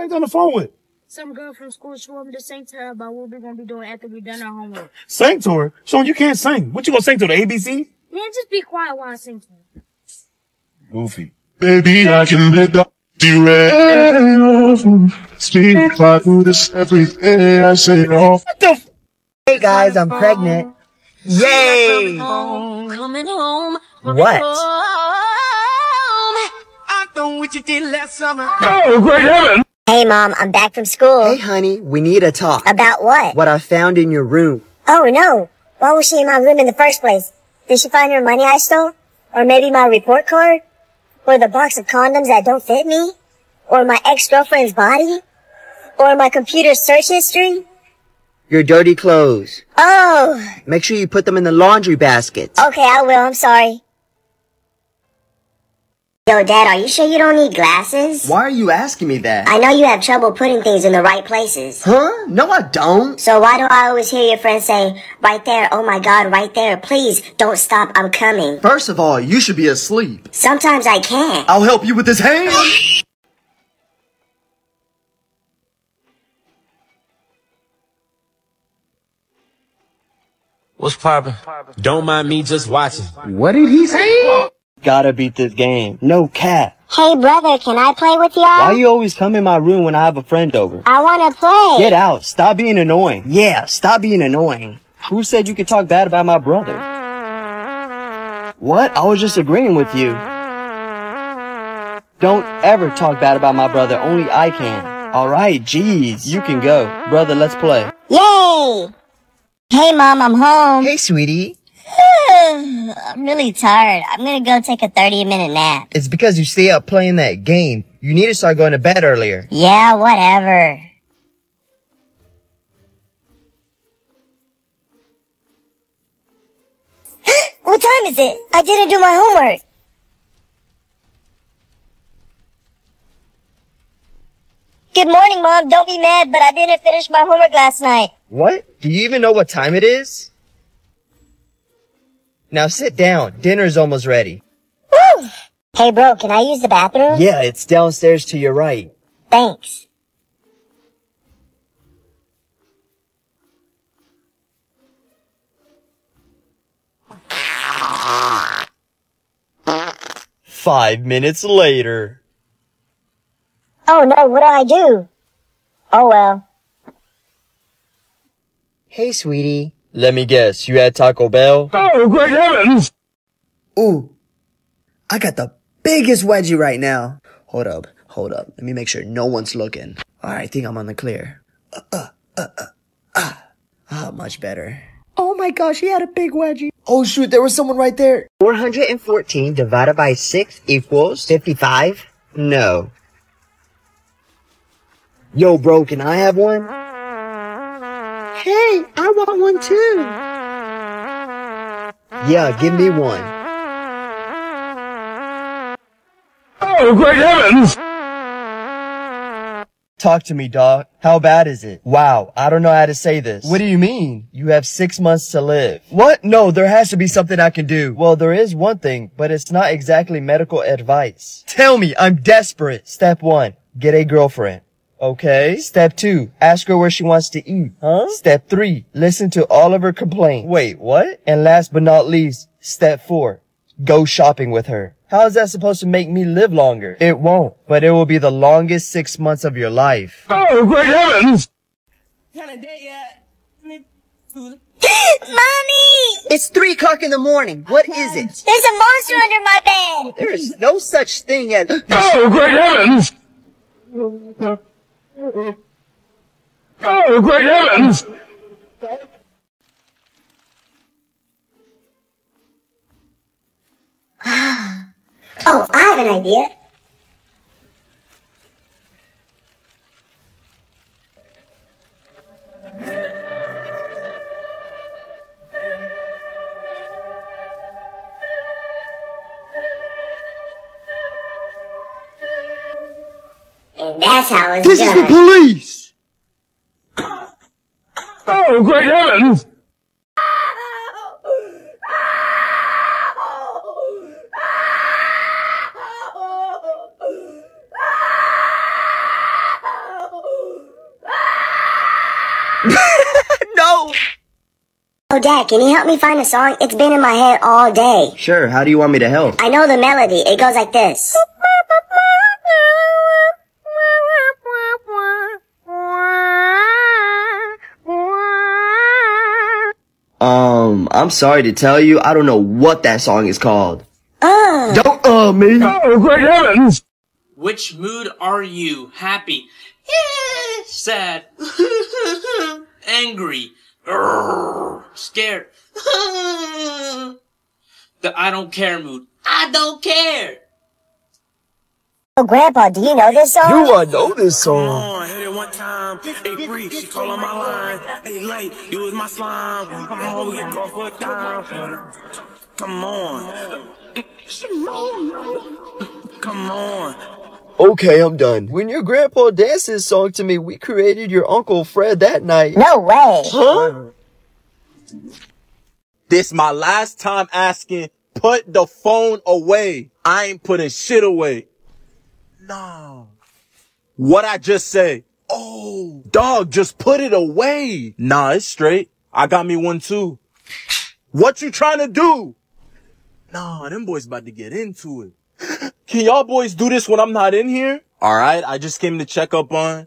everybody on the phone with? Some girl from school. She want me to sing to her about what we're gonna be doing after we've done our homework. Sing to her. Sean, you can't sing. What you gonna sing to the ABC? Man, just be quiet while I sing to her. Goofy. Baby, I can let the derail. Speak right through this everything I say off. What the f- Hey guys, I'm pregnant. Yay! Coming home. What? I know what you did last summer. Oh, great heaven! Hey mom, I'm back from school. Hey honey, we need a talk. About what? What I found in your room. Oh no. Why was she in my room in the first place? Did she find her money I stole? Or maybe my report card? Or the box of condoms that don't fit me? Or my ex-girlfriend's body? Or my computer search history? Your dirty clothes. Oh, Make sure you put them in the laundry basket. okay, I will. I'm sorry. Yo, Dad, are you sure you don't need glasses? Why are you asking me that? I know you have trouble putting things in the right places. Huh? No, I don't. So why do I always hear your friends say, right there, oh my god, right there, please, don't stop, I'm coming. First of all, you should be asleep. Sometimes I can't. I'll help you with this hand. What's poppin'? Don't mind me just watching. What did he say? Gotta beat this game. No cat. Hey brother, can I play with y'all? Why you always come in my room when I have a friend over? I wanna play. Get out. Stop being annoying. Yeah, stop being annoying. Who said you could talk bad about my brother? What? I was just agreeing with you. Don't ever talk bad about my brother. Only I can. Alright, jeez. You can go. Brother, let's play. Yay! Hey mom, I'm home. Hey, sweetie. I'm really tired. I'm gonna go take a 30 minute nap. It's because you stay up playing that game. You need to start going to bed earlier. Yeah, whatever. what time is it? I didn't do my homework. Good morning, Mom. Don't be mad, but I didn't finish my homework last night. What? Do you even know what time it is? Now sit down. Dinner's almost ready. Woo! Hey, bro, can I use the bathroom? Yeah, it's downstairs to your right. Thanks. Five minutes later. Oh no, what do I do? Oh well. Hey, sweetie. Let me guess, you had Taco Bell? Oh, great heavens! Ooh, I got the biggest wedgie right now. Hold up, hold up. Let me make sure no one's looking. Alright, I think I'm on the clear. Uh, uh, uh, uh, ah. Ah, much better. Oh my gosh, he had a big wedgie. Oh shoot, there was someone right there. 414 divided by 6 equals 55? No. Yo, bro, can I have one? Hey, I want one too. Yeah, give me one. Oh, great heavens! Talk to me, dog. How bad is it? Wow, I don't know how to say this. What do you mean? You have six months to live. What? No, there has to be something I can do. Well, there is one thing, but it's not exactly medical advice. Tell me, I'm desperate. Step one, get a girlfriend. Okay. Step two, ask her where she wants to eat. Huh? Step three, listen to all of her complaints. Wait, what? And last but not least, step four, go shopping with her. How is that supposed to make me live longer? It won't, but it will be the longest six months of your life. Oh, great heavens! Mommy! It's three o'clock in the morning. What is it? There's a monster under my bed! There is no such thing as. Oh, great heavens! Oh, great heavens! Ah. Oh, I have an idea. That's how it's This done. is the police! Oh, great heavens! no! Oh, Dad, can you help me find a song? It's been in my head all day. Sure, how do you want me to help? I know the melody. It goes like this. Um, I'm sorry to tell you, I don't know what that song is called. Oh, Don't, uh, me. Oh, great heavens! Which mood are you? Happy? Yeah, sad. Angry. Scared. the I don't care mood. I don't care. Oh, Grandpa, do you know this song? I know this song. on, hit it one time. Hey, Bree, she call on my line. Hey, late, you was my slime. Come on, we get caught for a time. Come on. Come on. Okay, I'm done. When your grandpa danced this song to me, we created your Uncle Fred that night. No way. Huh? This my last time asking, put the phone away. I ain't putting shit away. No. What I just say? Oh, dog, just put it away. Nah, it's straight. I got me one too. What you trying to do? Nah, them boys about to get into it. Can y'all boys do this when I'm not in here? Alright, I just came to check up on.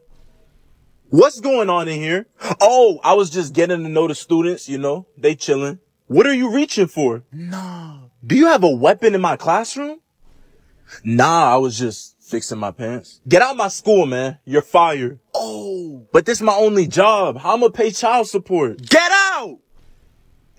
What's going on in here? Oh, I was just getting to know the students, you know, they chilling. What are you reaching for? Nah. Do you have a weapon in my classroom? Nah, I was just fixing my pants. Get out my school, man. You're fired. Oh, but this my only job. How I'ma pay child support? Get out!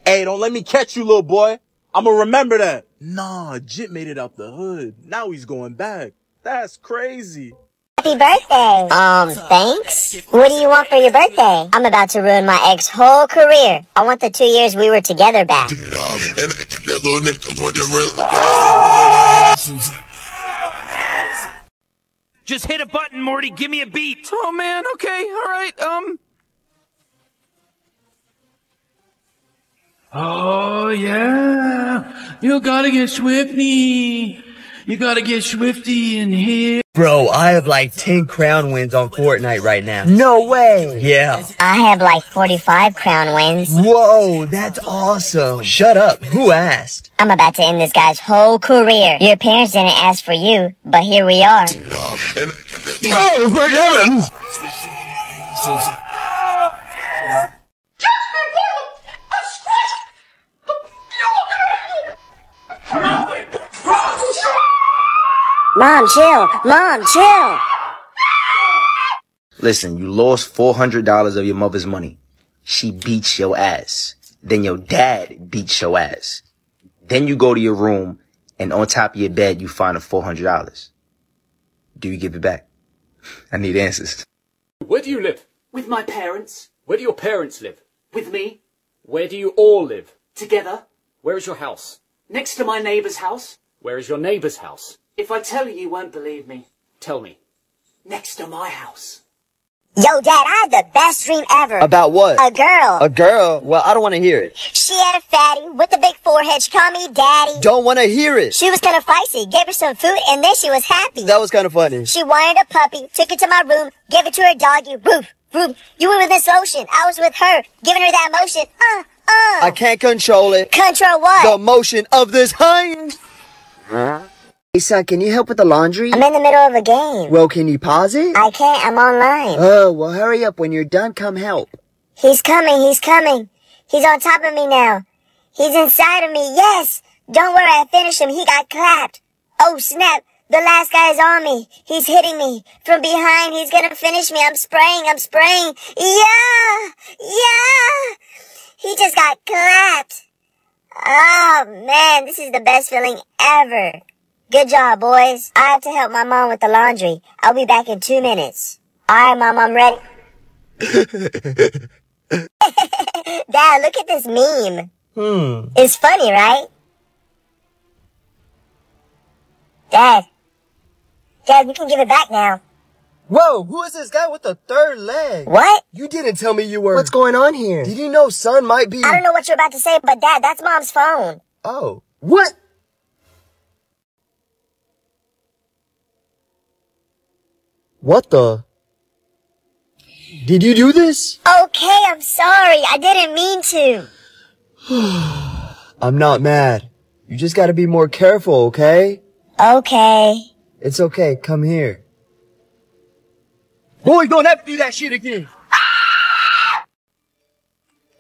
Hey, don't let me catch you, little boy. I'ma remember that. Nah, Jit made it out the hood. Now he's going back. That's crazy. Happy birthday. Um, thanks. What do you want for your birthday? I'm about to ruin my ex whole career. I want the two years we were together back. Just hit a button, Morty. Give me a beat. Oh, man. Okay. All right. Um. Oh yeah, you gotta get Swifty. You gotta get Swifty in here. Bro, I have like 10 crown wins on Fortnite right now. No way. Yeah. I have like 45 crown wins. Whoa, that's awesome. Shut up. Who asked? I'm about to end this guy's whole career. Your parents didn't ask for you, but here we are. Oh, great heavens! Mom, chill. Mom, chill. Listen, you lost $400 of your mother's money. She beats your ass. Then your dad beats your ass. Then you go to your room and on top of your bed, you find a $400. Do you give it back? I need answers. Where do you live? With my parents. Where do your parents live? With me. Where do you all live? Together. Where is your house? Next to my neighbour's house. Where is your neighbour's house? If I tell you, you won't believe me. Tell me. Next to my house. Yo, Dad, I had the best dream ever. About what? A girl. A girl? Well, I don't want to hear it. She had a fatty with a big forehead. She called me daddy. Don't want to hear it. She was kind of feisty. Gave her some food, and then she was happy. That was kind of funny. She wanted a puppy. Took it to my room. Gave it to her doggy. Roof, roof. You were with this ocean. I was with her, giving her that motion. Uh, uh. I can't control it. Control what? The motion of this hind. Hey, son, can you help with the laundry? I'm in the middle of a game. Well, can you pause it? I can't. I'm online. Oh, well, hurry up. When you're done, come help. He's coming. He's coming. He's on top of me now. He's inside of me. Yes. Don't worry. I finished him. He got clapped. Oh, snap. The last guy is on me. He's hitting me. From behind, he's gonna finish me. I'm spraying. I'm spraying. Yeah. Yeah. He just got clapped. Oh, man. This is the best feeling ever. Good job, boys. I have to help my mom with the laundry. I'll be back in two minutes. Alright, mom, I'm ready. Dad, look at this meme. Hmm. It's funny, right? Dad. Dad, we can give it back now. Whoa, who is this guy with the third leg? What? You didn't tell me you were. What's going on here? Did you know son might be. I don't know what you're about to say, but Dad, that's mom's phone. Oh. What? What the? Did you do this? Okay, I'm sorry. I didn't mean to. I'm not mad. You just gotta be more careful, okay? Okay. It's okay. Come here. Boy, don't have to do that shit again. Ah!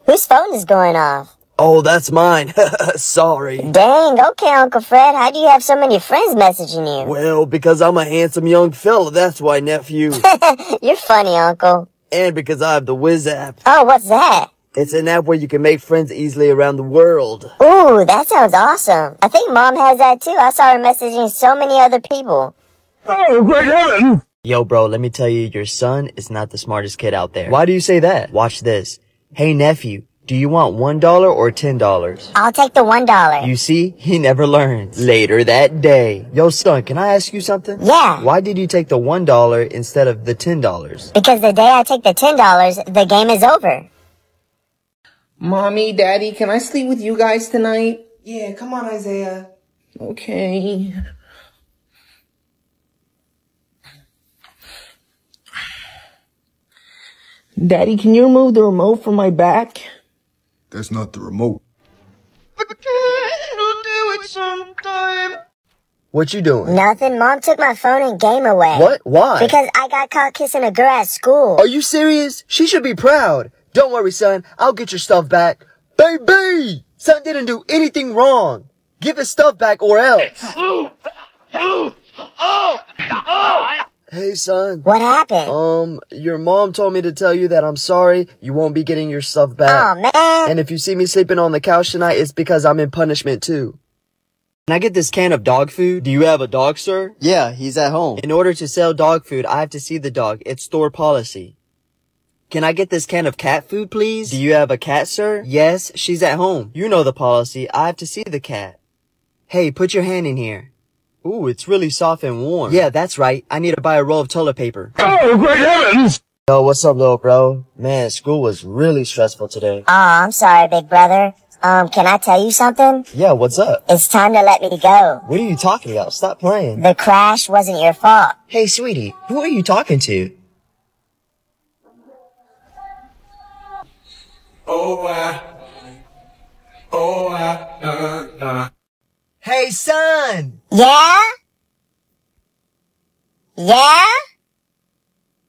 Whose phone is going off? Oh, that's mine. Sorry. Dang, okay, Uncle Fred. How do you have so many friends messaging you? Well, because I'm a handsome young fella, that's why, nephew. You're funny, Uncle. and because I have the Wizz app. Oh, what's that? It's an app where you can make friends easily around the world. Ooh, that sounds awesome. I think Mom has that too. I saw her messaging so many other people. Oh, great heavens! Yo, bro, let me tell you, your son is not the smartest kid out there. Why do you say that? Watch this. Hey, nephew, do you want $1 or $10? I'll take the one dollar. You see, he never learns. Later that day. Yo, son, can I ask you something? Yeah. Why did you take the $1 instead of the $10? Because the day I take the ten dollars, the game is over. Mommy, Daddy, can I sleep with you guys tonight? Yeah, come on, Isaiah. Okay. Daddy, can you remove the remote from my back? That's not the remote. What you doing? Nothing. Mom took my phone and game away. What? Why? Because I got caught kissing a girl at school. Are you serious? She should be proud. Don't worry, son. I'll get your stuff back. Baby! Son didn't do anything wrong. Give his stuff back or else. Hey, son. What happened? Um, your mom told me to tell you that I'm sorry. You won't be getting your stuff back. Oh, man. And if you see me sleeping on the couch tonight, it's because I'm in punishment too. Can I get this can of dog food? Do you have a dog, sir? Yeah, he's at home. In order to sell dog food, I have to see the dog. It's store policy. Can I get this can of cat food, please? Do you have a cat, sir? Yes, she's at home. You know the policy. I have to see the cat. Hey, put your hand in here. Ooh, it's really soft and warm. Yeah, that's right. I need to buy a roll of toilet paper. Oh, great heavens! Yo, what's up, little bro? Man, school was really stressful today. Oh, I'm sorry, big brother. Um, can I tell you something? Yeah, what's up? It's time to let me go. What are you talking about? Stop playing. The crash wasn't your fault. Hey, sweetie, who are you talking to? Oh, I. Oh, I. Uh, uh. Hey, son! Yeah? Yeah?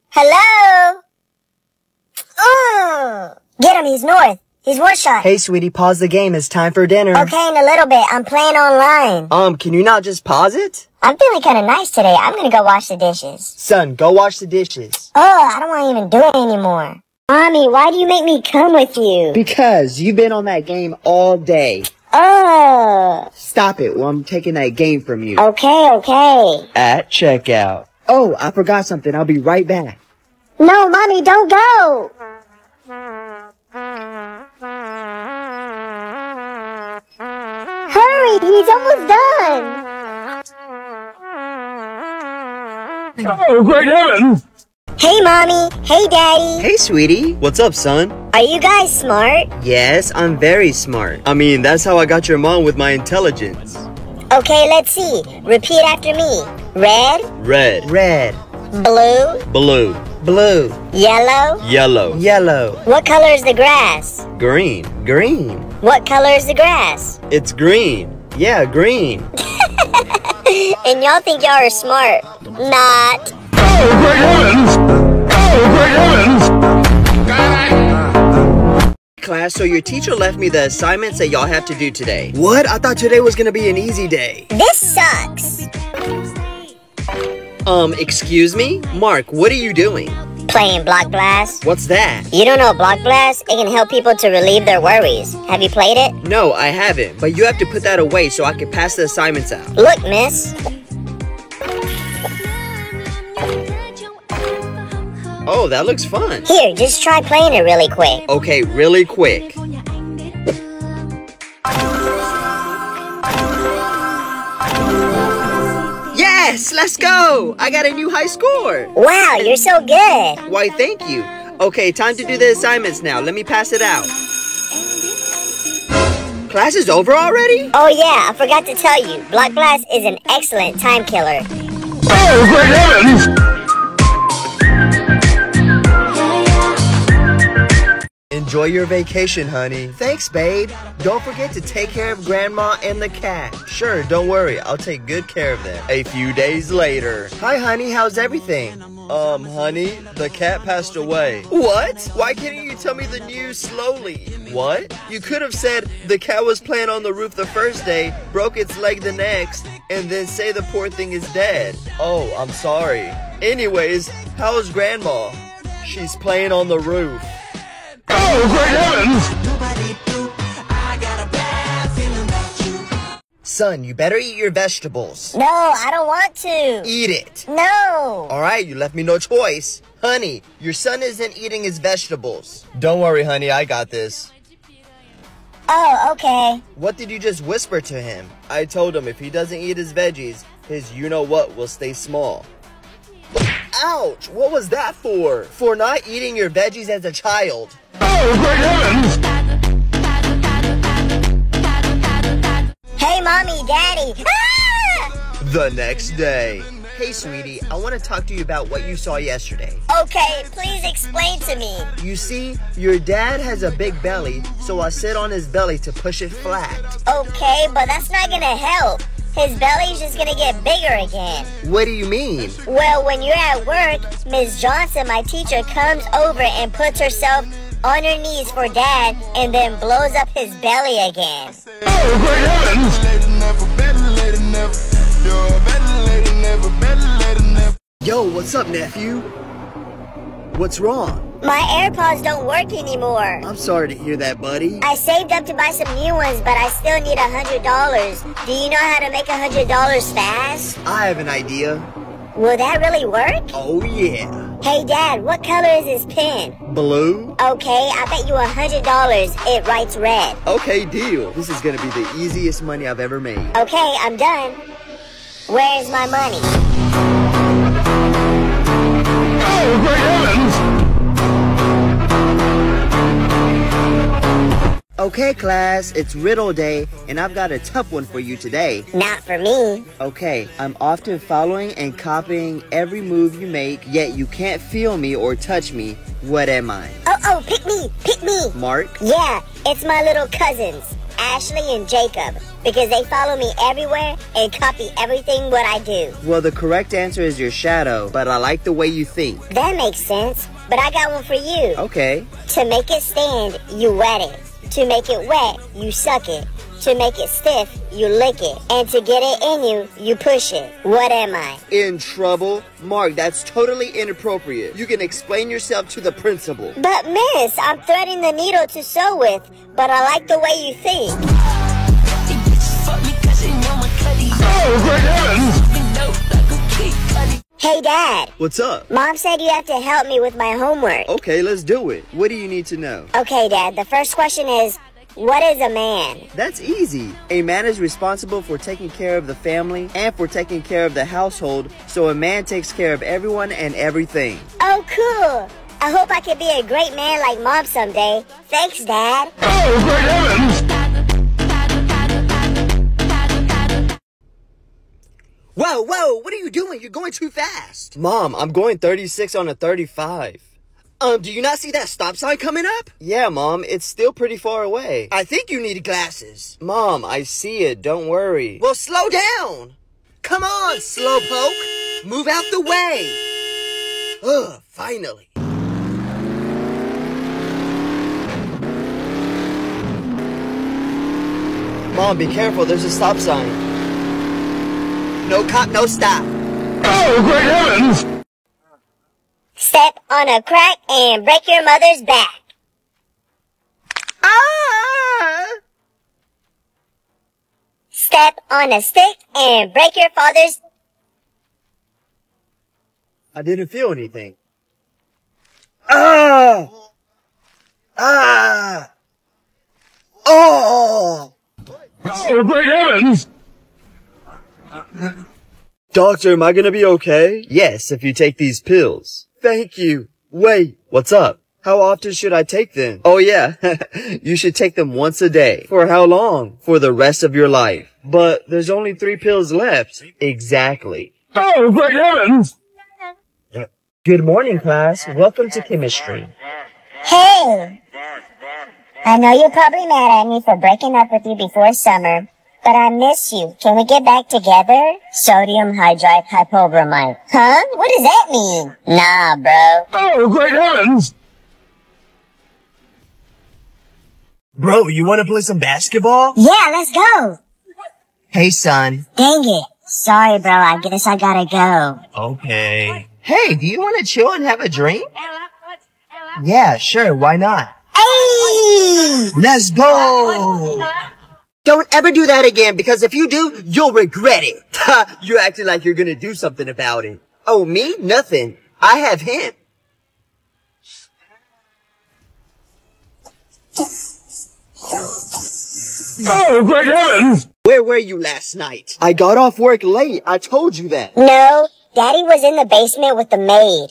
Hello? Mm. Get him, he's north. He's one shot. Hey, sweetie, pause the game. It's time for dinner. Okay, in a little bit. I'm playing online. Um, can you not just pause it? I'm feeling kind of nice today. I'm gonna go wash the dishes. Son, go wash the dishes. Oh, I don't want to even do it anymore. Mommy, why do you make me come with you? Because you've been on that game all day. Oh. Stop it while I'm taking that game from you. Okay, okay. At checkout. Oh, I forgot something. I'll be right back. No, mommy, don't go. Hurry, he's almost done. Oh, great heavens! Hey, mommy. Hey, daddy. Hey, sweetie. What's up, son? Are you guys smart? Yes, I'm very smart. I mean, that's how I got your mom with my intelligence. Okay, let's see. Repeat after me. Red, Red. Red. blue, Blue. Blue. yellow. Yellow. Yellow. What color is the grass? Green. Green. What color is the grass? It's green. Yeah, green. and y'all think y'all are smart. Not. Oh, great heavens! Oh, great heavens! Class, so your teacher left me the assignments that y'all have to do today. What? I thought today was gonna be an easy day. This sucks. Um, excuse me? Mark, what are you doing? Playing Block Blast. What's that? You don't know Block Blast? It can help people to relieve their worries. Have you played it? No, I haven't, but you have to put that away so I can pass the assignments out. Look, miss. Oh, that looks fun. Here, just try playing it really quick. Okay, really quick. Yes, let's go! I got a new high score! Wow, you're so good. Why, thank you. Okay, time to do the assignments now. Let me pass it out. Class is over already? Oh yeah, I forgot to tell you. Block Blast is an excellent time killer. Oh, great heavens! Enjoy your vacation, honey. Thanks, babe. Don't forget to take care of Grandma and the cat. Sure, don't worry. I'll take good care of them. A few days later. Hi, honey. How's everything? Um, honey, the cat passed away. What? Why can't you tell me the news slowly? What? You could have said the cat was playing on the roof the first day, broke its leg the next, and then say the poor thing is dead. Oh, I'm sorry. Anyways, how's Grandma? She's playing on the roof. Oh, great heavens! Son, you better eat your vegetables. No, I don't want to. Eat it. No. Alright, you left me no choice. Honey, your son isn't eating his vegetables. Don't worry, honey, I got this. Oh, okay. What did you just whisper to him? I told him if he doesn't eat his veggies, his you know what will stay small. Ouch! What was that for? For not eating your veggies as a child. Oh, great heavens! Hey, mommy, daddy. Ah! The next day. Hey, sweetie, I want to talk to you about what you saw yesterday. Okay, please explain to me. You see, your dad has a big belly, so I sit on his belly to push it flat. Okay, but that's not gonna help. His belly's just gonna get bigger again. What do you mean? Well, when you're at work, Miss Johnson, my teacher, comes over and puts herself on her knees for dad and then blows up his belly again. Oh, great heavens! Yo, what's up, nephew? What's wrong? My AirPods don't work anymore. I'm sorry to hear that, buddy. I saved up to buy some new ones, but I still need a hundred dollars. Do you know how to make a hundred dollars fast? I have an idea. Will that really work? Oh, yeah. Hey, Dad, what color is this pen? Blue? Okay, I bet you a hundred dollars it writes red. Okay, deal. This is gonna be the easiest money I've ever made. Okay, I'm done. Where's my money? Oh, Okay, class, it's riddle day, and I've got a tough one for you today. Not for me. Okay, I'm often following and copying every move you make, yet you can't feel me or touch me. What am I? Oh, oh, pick me, pick me. Mark? Yeah, it's my little cousins, Ashley and Jacob, because they follow me everywhere and copy everything what I do. Well, the correct answer is your shadow, but I like the way you think. That makes sense, but I got one for you. Okay. To make it stand, you wet it. To make it wet, you suck it. To make it stiff, you lick it. And to get it in you, you push it. What am I? In trouble? Mark, that's totally inappropriate. You can explain yourself to the principal. But miss, I'm threading the needle to sew with, but I like the way you think. Oh, great heavens! Hey dad, What's up? mom said you have to help me with my homework. Okay, let's do it. What do you need to know? Okay dad, the first question is, what is a man? That's easy. A man is responsible for taking care of the family and for taking care of the household, so a man takes care of everyone and everything. Oh cool. I hope I can be a great man like mom someday. Thanks dad. Oh, great heavens! Whoa, whoa, what are you doing? You're going too fast. Mom, I'm going 36 on a 35. Um, do you not see that stop sign coming up? Yeah, Mom, it's still pretty far away. I think you need glasses. Mom, I see it, don't worry. Well, slow down. Come on, slowpoke. Move out the way. Ugh, finally. Mom, be careful, there's a stop sign. No cop, no stop. Oh, great heavens! Step on a crack and break your mother's back. Ah! Step on a stick and break your father's. I didn't feel anything. Ah! Ah! Oh! Oh, great heavens! Doctor, am I gonna be okay? Yes, if you take these pills. Thank you. Wait, what's up? How often should I take them? Oh yeah, you should take them once a day. For how long? For the rest of your life. But there's only three pills left. Exactly. Oh, great heavens! Good morning, class. Welcome to chemistry. Hey! I know you're probably mad at me for breaking up with you before summer, but I miss you. Can we get back together? Sodium hydride hypobromide. Huh? What does that mean? Nah, bro. Oh, great heavens! Bro, you want to play some basketball? Yeah, let's go. Hey, son. Dang it. Sorry, bro. I guess I gotta go. Okay. Hey, do you want to chill and have a drink? Yeah, sure. Why not? Hey! Let's go! Don't ever do that again because if you do, you'll regret it. you're acting like you're gonna do something about it. Oh, me? Nothing. I have him. Oh, great heavens! Where were you last night? I got off work late. I told you that. No, Daddy was in the basement with the maid.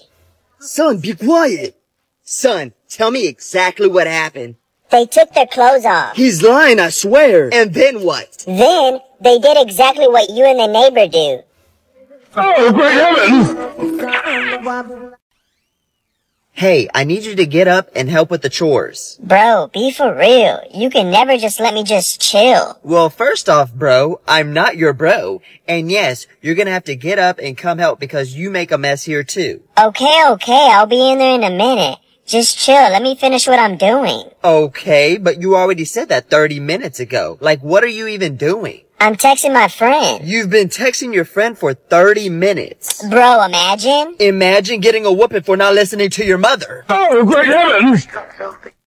Son, be quiet. Son, tell me exactly what happened. They took their clothes off. He's lying, I swear. And then what? Then, they did exactly what you and the neighbor do. Oh, great heavens! Hey, I need you to get up and help with the chores. Bro, be for real. You can never just let me just chill. Well, first off, bro, I'm not your bro. And yes, you're gonna have to get up and come help because you make a mess here too. Okay, okay, I'll be in there in a minute. Just chill, let me finish what I'm doing. Okay, but you already said that 30 minutes ago. Like, what are you even doing? I'm texting my friend. You've been texting your friend for 30 minutes. Bro, imagine. Imagine getting a whooping for not listening to your mother. Oh, great heavens!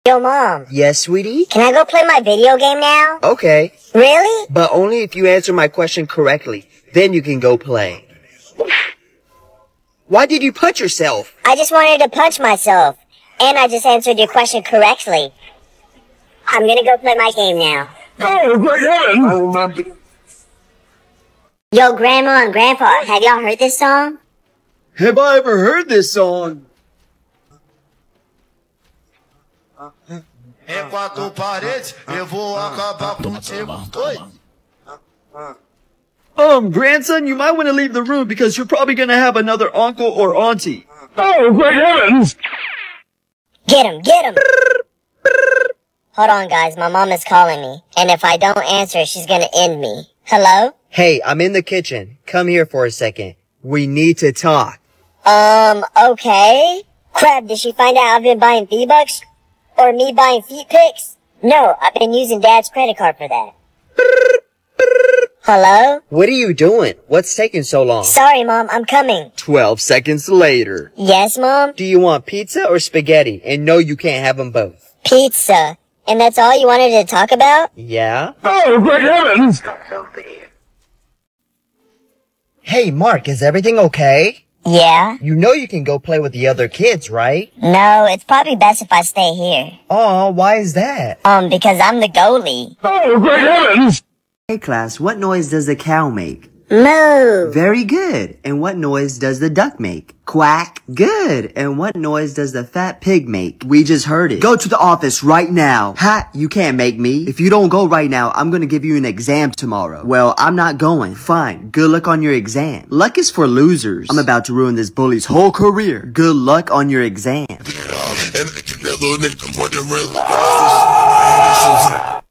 Yo, mom. Yes, sweetie? Can I go play my video game now? Okay. Really? But only if you answer my question correctly. Then you can go play. Why did you punch yourself? I just wanted to punch myself. And I just answered your question correctly. I'm gonna go play my game now. Oh, great heavens! Yo, Grandma and Grandpa, have y'all heard this song? Have I ever heard this song? Em quatro paredes, eu vou acabar contigo. Oi. Um, grandson, you might want to leave the room because you're probably gonna have another uncle or auntie. Oh, great heavens! Get him, get him! Hold on, guys, my mom is calling me. And if I don't answer, she's gonna end me. Hello? Hey, I'm in the kitchen. Come here for a second. We need to talk. Um, okay. Crap, did she find out I've been buying V-Bucks? Or me buying feet pics? No, I've been using dad's credit card for that. Hello? What are you doing? What's taking so long? Sorry, mom, I'm coming. 12 seconds later. Yes, mom? Do you want pizza or spaghetti? And no, you can't have them both. Pizza. And that's all you wanted to talk about? Yeah? Oh, great heavens! Hey, Mark, is everything okay? Yeah? You know you can go play with the other kids, right? No, it's probably best if I stay here. Oh, why is that? Um, because I'm the goalie. Oh, great heavens! Hey class, what noise does the cow make? Moo! Very good. And what noise does the duck make? Quack. Good. And what noise does the fat pig make? We just heard it. Go to the office right now. Ha, you can't make me. If you don't go right now, I'm gonna give you an exam tomorrow. Well, I'm not going. Fine. Good luck on your exam. Luck is for losers. I'm about to ruin this bully's whole career. Good luck on your exam.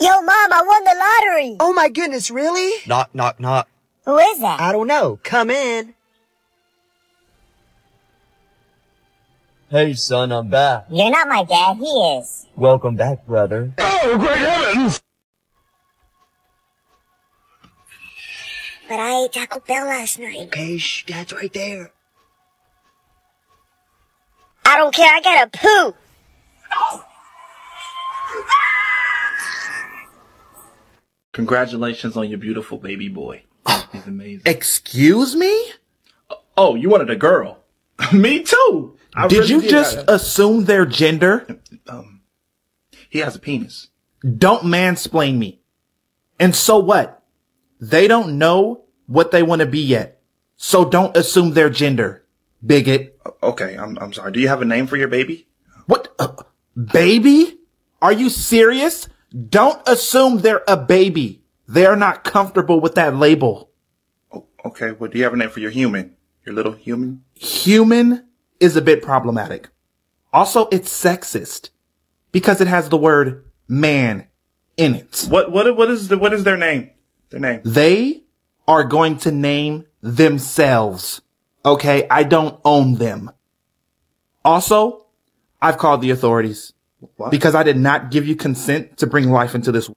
Yo, mom, I won the lottery! Oh my goodness, really? Knock, knock, knock. Who is that? I don't know. Come in. Hey, son, I'm back. You're not my dad, he is. Welcome back, brother. Oh, great heavens! But I ate Taco Bell last night. Okay, shh, dad's right there. I don't care, I gotta poo! Congratulations on your beautiful baby boy. He's amazing. Excuse me? Oh, you wanted a girl. Me too. I did really you did. just assume their gender? Um, he has a penis. Don't mansplain me. And so what? They don't know what they want to be yet. So don't assume their gender. Bigot. Okay, I'm I'm sorry. Do you have a name for your baby? What? Uh, baby? Are you serious? Don't assume they're a baby. They're not comfortable with that label. Okay, well, do you have a name for your human? Your little human? Human is a bit problematic. Also, it's sexist because it has the word man in it. What what what is the what is their name? Their name. They are going to name themselves. Okay, I don't own them. Also, I've called the authorities What? because I did not give you consent to bring life into this.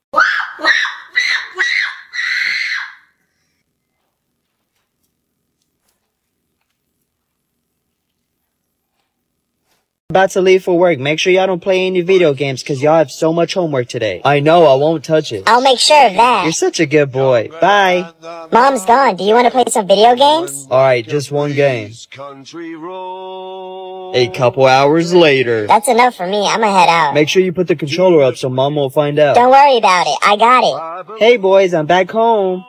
About to leave for work. Make sure y'all don't play any video games because y'all have so much homework today. I know, I won't touch it. I'll make sure of that. You're such a good boy. Bye. Mom's gone. Do you want to play some video games? Alright, just one game. A couple hours later. That's enough for me. I'm gonna head out. Make sure you put the controller up so mom won't find out. Don't worry about it. I got it. Hey boys, I'm back home.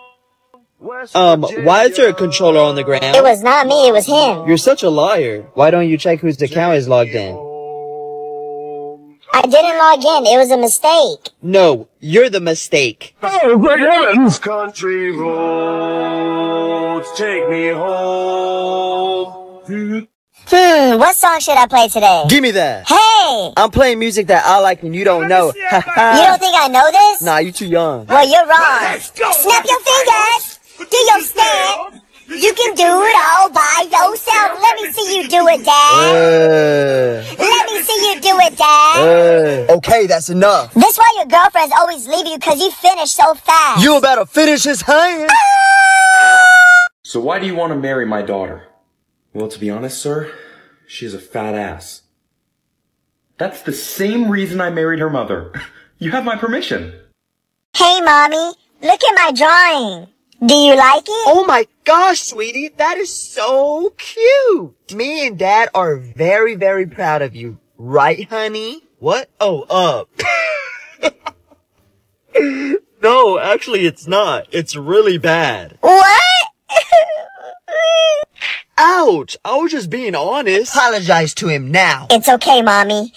Um, why is there a controller on the ground? It was not me. It was him. You're such a liar. Why don't you check whose account is logged in? I didn't log in. It was a mistake. No, you're the mistake. Oh, great heavens! Country roads take me home. Hmm. What song should I play today? Give me that. Hey. I'm playing music that I like and you don't know. You don't think I know this? Nah, you're too young. Well, you're wrong. Snap your fingers. Do your step. You can do it all by yourself. Let me see you do it, Dad. Uh, Let me see you do it, Dad. uh, okay, that's enough. That's why your girlfriends always leave you because you finish so fast. You about to finish his hand? So why do you want to marry my daughter? Well, to be honest, sir, she's a fat ass. That's the same reason I married her mother. You have my permission. Hey, mommy. Look at my drawing. Do you like it? Oh my gosh, sweetie, that is so cute. Me and dad are very, very proud of you. Right, honey? What? Oh, uh. no, actually it's not. It's really bad. What? Ouch! I was just being honest. Apologize to him now. It's okay, mommy.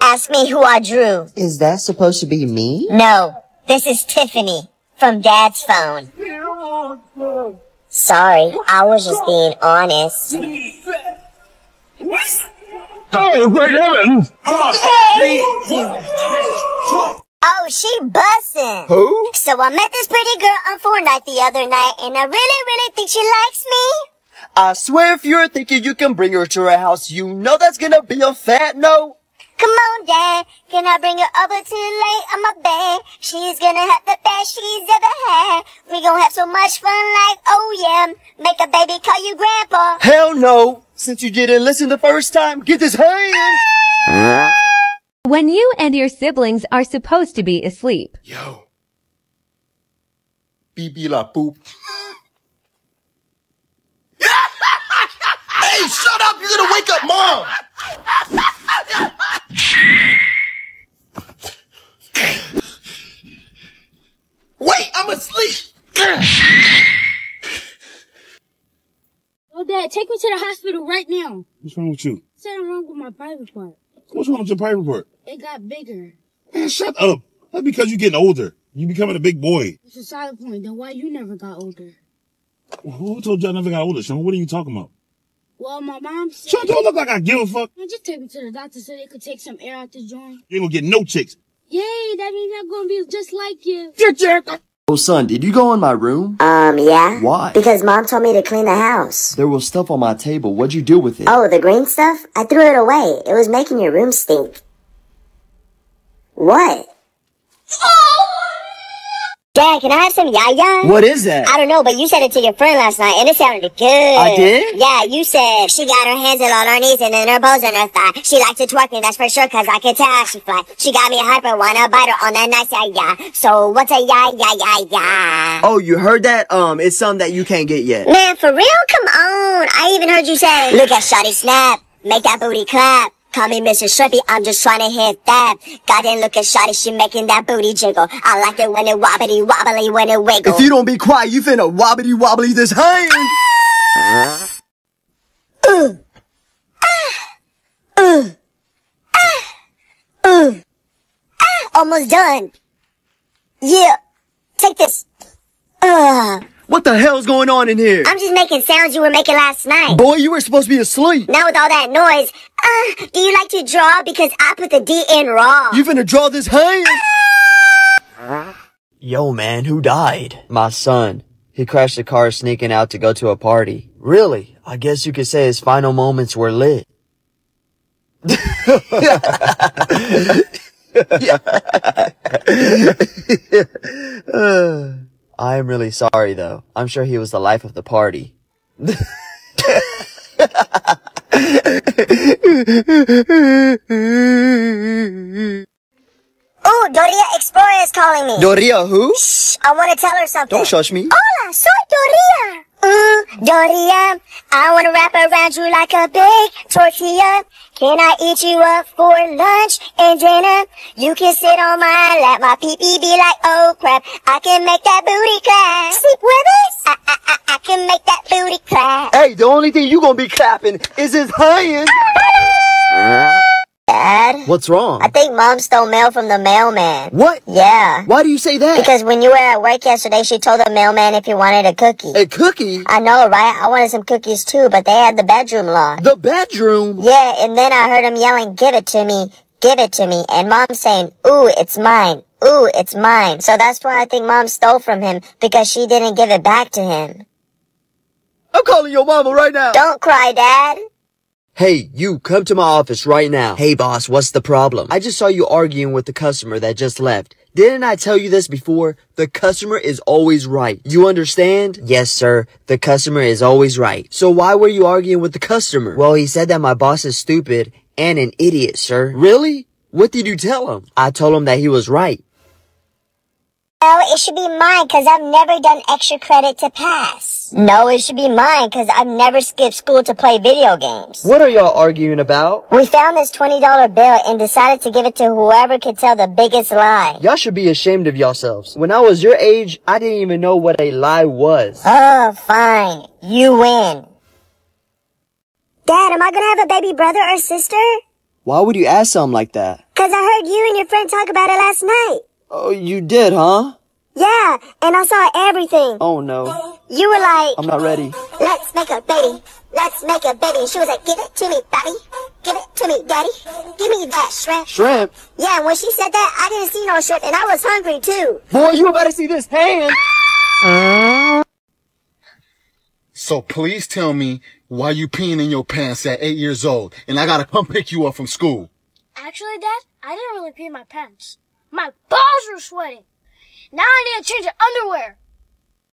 Ask me who I drew. Is that supposed to be me? No, this is Tiffany from Dad's phone. Sorry, I was just being honest. Oh, great heavens! Oh, she bussin'. Who? So I met this pretty girl on Fortnite the other night, and I really, really think she likes me. I swear if you're thinking you can bring her to her house, you know that's gonna be a fat no. Come on, Dad. Can I bring her over to the lake on my bed? She's gonna have the best she's ever had. We gonna have so much fun like, oh yeah. Make a baby call you grandpa. Hell no. Since you didn't listen the first time, get this hand. When you and your siblings are supposed to be asleep. Yo. BB la boop. Hey, shut up! You're gonna wake up mom! Wait, I'm asleep! Oh, Dad, take me to the hospital right now. What's wrong with you? Something wrong with my private part. What's wrong with your private part? It got bigger. Man, shut up. That's because you're getting older. You're becoming a big boy. It's a solid point. Then why you never got older? Who told you I never got older, Sean? What are you talking about? Well, my mom said. Sean, don't look like I give a fuck. Man, just take me to the doctor so they could take some air out the joint. You ain't gonna get no chicks. Yay, that means I'm gonna be just like you. Get your Oh son, did you go in my room? Um, yeah. Why? Because mom told me to clean the house. There was stuff on my table. What'd you do with it? Oh, the green stuff? I threw it away. It was making your room stink. What? Dad, can I have some yaya? What is that? I don't know, but you said it to your friend last night, and it sounded good. I did? Yeah, you said she got her hands in on her knees and then her bows in her thigh. She likes to twerk me, that's for sure, cause I can tell she fly. She got me a hyper, wanna bite her on that nice yaya. So what's a yaya, yaya, yaya? Oh, you heard that? Um, it's something that you can't get yet. Man, for real? Come on. I even heard you say, look at Shotty snap. Make that booty clap. Call me Mr. Shrimpy, I'm just trying to hit that. Goddamn, look at Shotty, she making that booty jiggle. I like it when it wobbly wobbly, when it wiggle. If you don't be quiet, you finna wobbly wobbly this hand. Ooh. Ah. Ooh. Ah. Ooh. Ah. Almost done. Yeah. Take this. Ugh. What the hell's going on in here? I'm just making sounds you were making last night. Boy, you were supposed to be asleep. Now with all that noise, uh, do you like to draw? Because I put the D in raw. You finna draw this hand? Yo, man, who died? My son. He crashed the car sneaking out to go to a party. Really? I guess you could say his final moments were lit. Uh, I am really sorry though. I'm sure he was the life of the party. Ooh, Doria Explorer is calling me. Doria who? Shh, I want to tell her something. Don't shush me. Hola, soy Doria. Mm, Ooh, Doria, I want to wrap around you like a big tortilla. Can I eat you up for lunch and dinner? You can sit on my lap, my pee pee be like, oh crap. I can make that booty clap. Sleep with us? I, I, I, I can make that booty clap. Hey, the only thing you gonna be clapping is his hand. Ah! Dad? What's wrong? I think mom stole mail from the mailman. What? Yeah. Why do you say that? Because when you were at work yesterday, she told the mailman if he wanted a cookie. A cookie? I know, right? I wanted some cookies too, but they had the bedroom locked. The bedroom? Yeah, and then I heard him yelling, give it to me, give it to me. And mom saying, ooh, it's mine. Ooh, it's mine. So that's why I think mom stole from him, because she didn't give it back to him. I'm calling your mama right now. Don't cry, dad. Hey, you, come to my office right now. Hey, boss, what's the problem? I just saw you arguing with the customer that just left. Didn't I tell you this before? The customer is always right. You understand? Yes, sir. The customer is always right. So why were you arguing with the customer? Well, he said that my boss is stupid and an idiot, sir. Really? What did you tell him? I told him that he was right. Well, it should be mine because I've never done extra credit to pass. No, it should be mine because I've never skipped school to play video games. What are y'all arguing about? We found this $20 bill and decided to give it to whoever could tell the biggest lie. Y'all should be ashamed of yourselves. When I was your age, I didn't even know what a lie was. Oh, fine. You win. Dad, am I gonna have a baby brother or sister? Why would you ask something like that? Cause I heard you and your friend talk about it last night. Oh, you did, huh? Yeah, and I saw everything. Oh no. You were like, I'm not ready. let's make a baby. Let's make a baby. And she was like, give it to me, daddy. Give it to me, daddy. Give me that shrimp. Shrimp? Yeah, and when she said that, I didn't see no shrimp, and I was hungry too. Boy, you about to see this hand. So please tell me why you peeing in your pants at eight years old, and I gotta come pick you up from school. Actually, Dad, I didn't really pee in my pants. My balls were sweating. Now I need to change the underwear.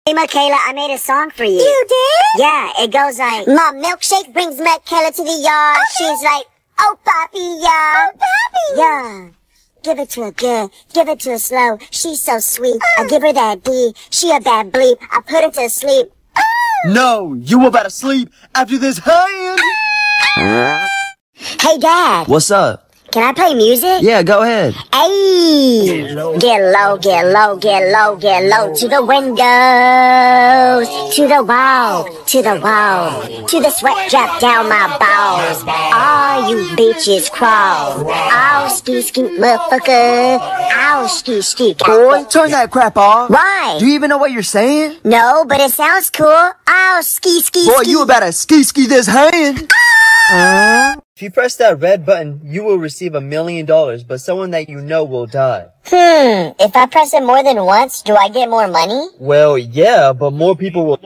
Hey, Michaela, I made a song for you. You did? Yeah, it goes like, My milkshake brings Michaela to the yard. She's like, oh, papi, yeah. Oh, papi. Yeah. Give it to her good, give it to her slow. She's so sweet. I uh. give her that D. She a bad bleep. I put her to sleep. Oh. No, you about to sleep after this hand. Hey, Dad. What's up? Can I play music? Yeah, go ahead. Hey! Get low, get low, get low, get low to the windows, to the wall, to the wall, to the sweat drop down my balls. All you bitches crawl. Ow, ski, ski, motherfucker. Ow, ski, ski. Boy, turn that crap off. Why? Do you even know what you're saying? No, but it sounds cool. Ow, ski, ski, Boy, ski. you about to ski ski this hand. If you press that red button, you will receive a million dollars, but someone that you know will die. Hmm, if I press it more than once, do I get more money? Well, yeah, but more people will.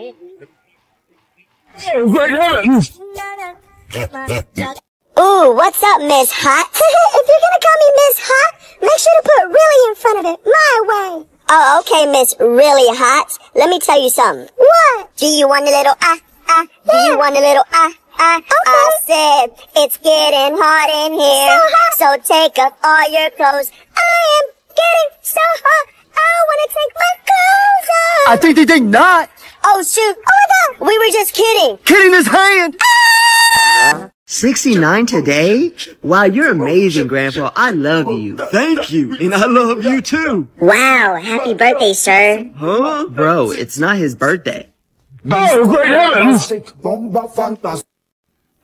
Ooh, what's up, Miss Hot? if you're gonna call me Miss Hot, make sure to put really in front of it, my way. Oh, okay, Miss Really Hot. Let me tell you something. What? Do you want a little ah, ah? Do you want a little ah, ah? I said, it's getting hot in here. So, take off all your clothes. I am getting so hot. I wanna take my clothes off. I think they think not. Oh, shoot. Oh my god. We were just kidding. Kidding this hand. Ah! 69 today? Wow, you're amazing, Grandpa. I love you. Thank you. And I love you too. Wow, happy birthday, sir. Huh? Bro, it's not his birthday. Oh, great heavens!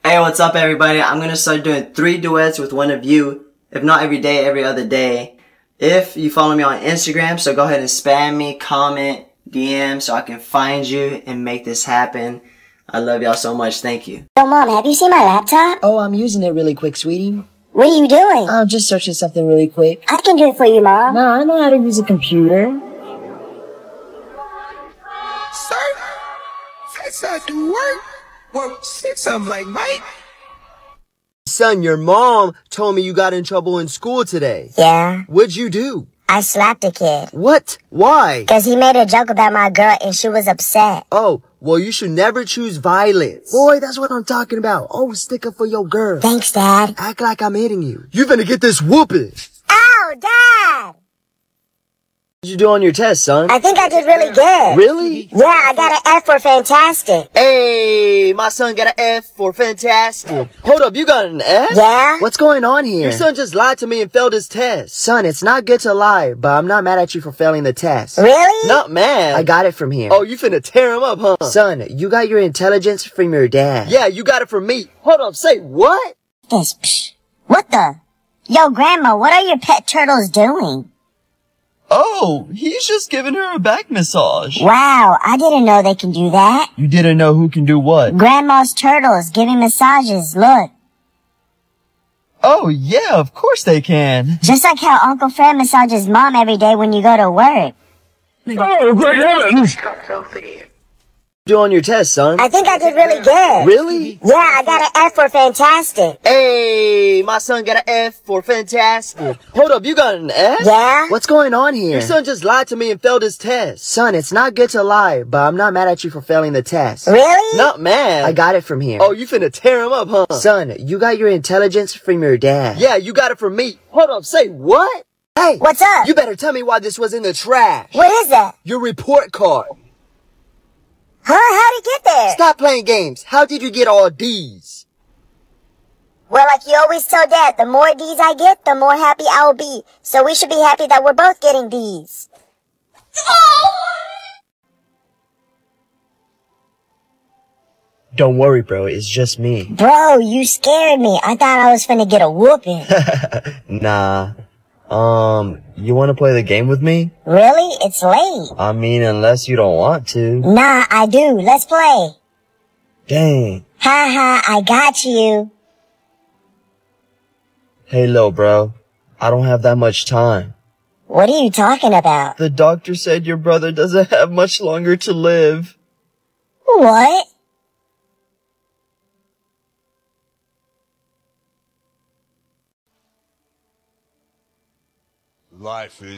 Hey, what's up everybody? I'm gonna start doing three duets with one of you. If not every day, every other day. if you follow me on Instagram. So go ahead and spam me, comment, DM so I can find you and make this happen. I love y'all so much. Thank you. Yo, mom, have you seen my laptop? Oh, I'm using it really quick, sweetie. What are you doing? I'm just searching something really quick. I can do it for you, mom. No, I know how to use a computer. Sir, that's I do work. Work six of them like Mike. Son, your mom told me you got in trouble in school today. Yeah. What'd you do? I slapped a kid. What? Why? Cause he made a joke about my girl and she was upset. Oh, well, you should never choose violence. Boy, that's what I'm talking about. Oh, stick up for your girl. Thanks, Dad. Act like I'm hitting you. You finna get this whooping. Ow, Dad! What'd you do on your test, son? I think I did really good. Really? Yeah, I got an F for fantastic. Hey, my son got an F for fantastic. Hold up, you got an F? Yeah? What's going on here? Your son just lied to me and failed his test. Son, it's not good to lie, but I'm not mad at you for failing the test. Really? Not mad. I got it from here. Oh, you finna tear him up, huh? Son, you got your intelligence from your dad. Yeah, you got it from me. Hold up, say what? This, psh. What the? Yo, Grandma, what are your pet turtles doing? Oh, he's just giving her a back massage. Wow, I didn't know they can do that. You didn't know who can do what? Grandma's turtles giving massages, look. Oh, yeah, of course they can. Just like how Uncle Fred massages mom every day when you go to work. Oh, great heavens! Do on your test, son. I think I did really good. Really? Yeah, I got an F for fantastic. Hey, my son got an F for fantastic. Hold up, you got an F? Yeah? What's going on here? Your son just lied to me and failed his test. Son, it's not good to lie, but I'm not mad at you for failing the test. Really? Not mad. I got it from here. Oh, you finna tear him up, huh? Son, you got your intelligence from your dad. Yeah, you got it from me. Hold up, say what? Hey, What's up? you better tell me why this was in the trash. What is that? Your report card. Huh? How'd it get there? Stop playing games. How did you get all D's? Well, like you always tell Dad, the more D's I get, the more happy I will be. So we should be happy that we're both getting D's. Oh! Don't worry, bro. It's just me. Bro, you scared me. I thought I was finna get a whooping. Nah. Um, you want to play the game with me? really? It's late. I mean, unless you don't want to. Nah, I do. Let's play. Dang. Ha ha, I got you. Hey, little bro. I don't have that much time. What are you talking about? The doctor said your brother doesn't have much longer to live. What?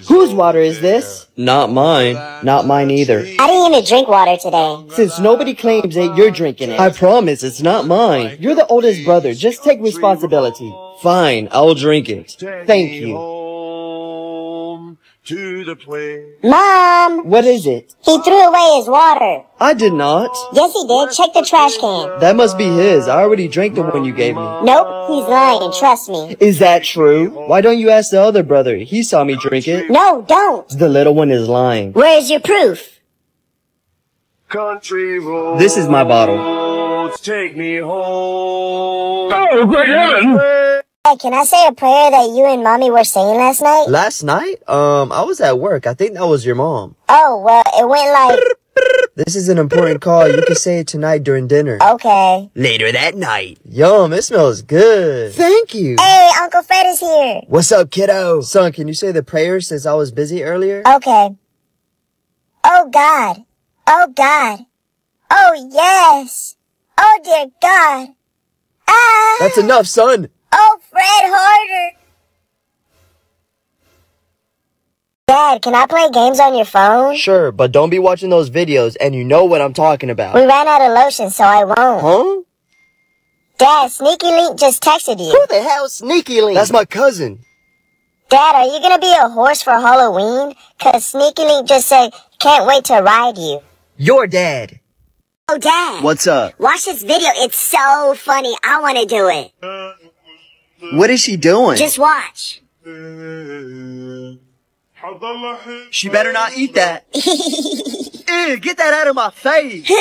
Whose water is this? Not mine. Not mine either. I didn't even drink water today. Since nobody claims it, you're drinking it. I promise it's not mine. You're the oldest brother. Just take responsibility. Fine, I'll drink it. Thank you. Home to the place. Mom! What is it? He threw away his water. I did not. Yes, he did. Check the trash can. That must be his. I already drank the one you gave me. Nope, he's lying. Trust me. Is that true? Why don't you ask the other brother? He saw me drink it. No, don't. The little one is lying. Where's your proof? Country roads. This is my bottle. Take me home. Oh, great heavens! Hey, can I say a prayer that you and mommy were saying last night? Last night? Um, I was at work. I think that was your mom. Oh, well, it went like, This is an important call. You can say it tonight during dinner. okay. Later that night. Yum, it smells good. Thank you. Hey, Uncle Fred is here. What's up, kiddo? Son, can you say the prayer since I was busy earlier? Okay. Oh God. Oh God. Oh yes. Oh dear God. Ah. That's enough, son. Oh Fred, harder. Dad, can I play games on your phone? Sure, but don't be watching those videos and you know what I'm talking about. We ran out of lotion, so I won't. Huh? Dad, Sneaky Link just texted you. Who the hell Sneaky Link? That's my cousin. Dad, are you gonna be a horse for Halloween? Cause Sneaky Link just said, can't wait to ride you. Your dad. Oh, Dad. What's up? Watch this video. It's so funny. I wanna do it. Uh, What is she doing? Just watch. She better not eat that. Ew, get that out of my face.